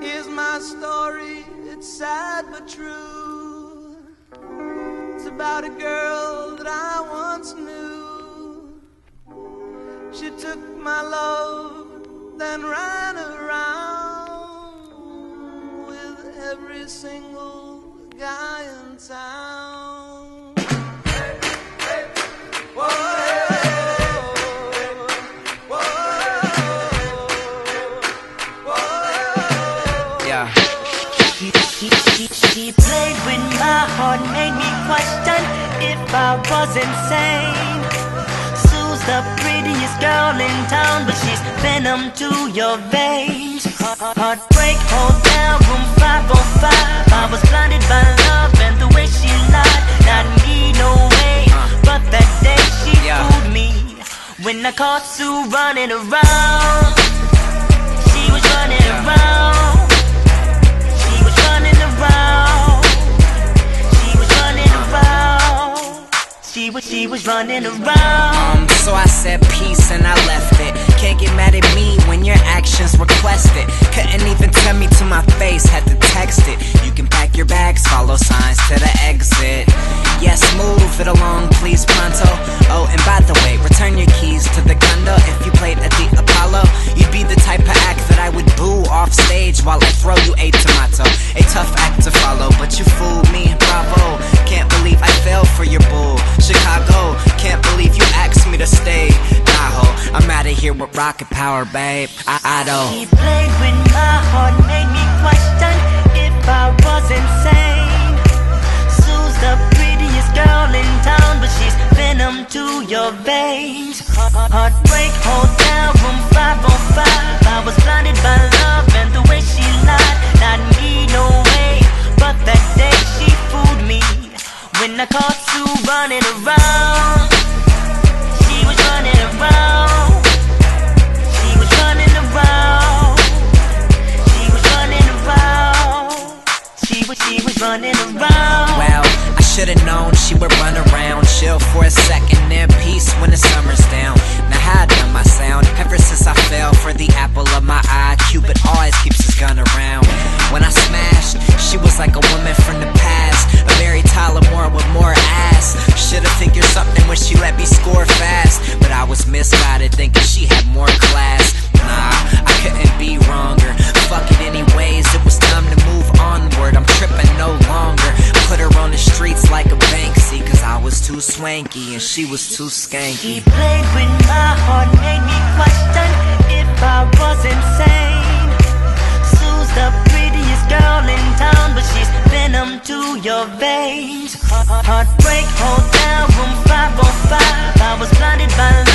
Here's my story, it's sad but true. It's about a girl that I once knew. She took my love, then ran around with every single guy in town. Question if I was insane. Sue's the prettiest girl in town, but she's venom to your veins. Heartbreak, down, room 505. I was blinded by love and the way she lied. Not me, no way. But that day she Yeah. fooled me. When I caught Sue running around, running around. Um, so I said peace and I left it. Can't get mad at me when your actions request it. Couldn't even tell me to my face, had to text it. You can pack your bags, follow signs to the exit. Yes, move it along, please, pronto. Oh, and by the way, return your keys to the condo. If you played at the Apollo, you'd be the type of act that I would boo off stage while I throw you a tomato. A tough act to follow, but you fooled me, bravo. Can't believe I fell for your bull. Chicago, can't believe you asked me to stay. Tahoe, I'm out of here with rocket power, babe. I, I don't. She played with my heart, made me question if I was insane. Sue's the prettiest girl in town, but she's venom to your veins. Heartbreak, down, room 505. Running around, she was running around. Well, I should've known she would run around, chill for a second, then peace when the summer's down. Too and she was too skanky. played with my heart, made me question if I was insane. Sue's the prettiest girl in town, but she's venom to your veins. Heartbreak, hold down, room 505. I was blinded by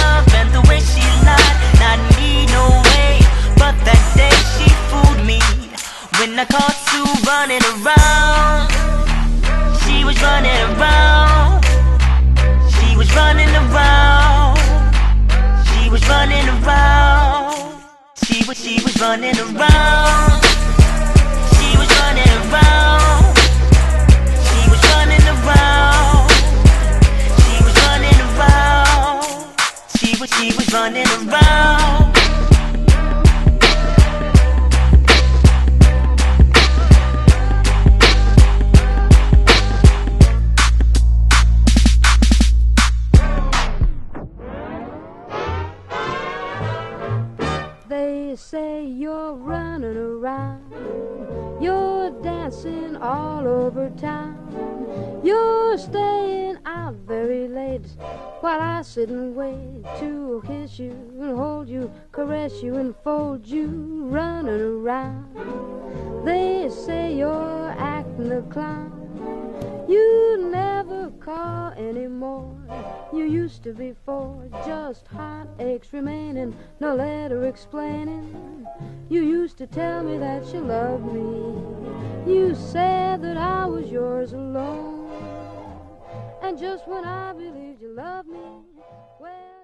running around. She was running around. She was running around. She was running around. She was she was running around. They say you're running around, you're dancing all over town, you're staying out very late while I sit and wait to kiss you and hold you, caress you and fold you, running around. They say you're acting a clown. You never call anymore. You used to before, just heartaches remaining, no letter explaining. You used to tell me that you loved me. You said that I was yours alone. And just when I believed you loved me, well.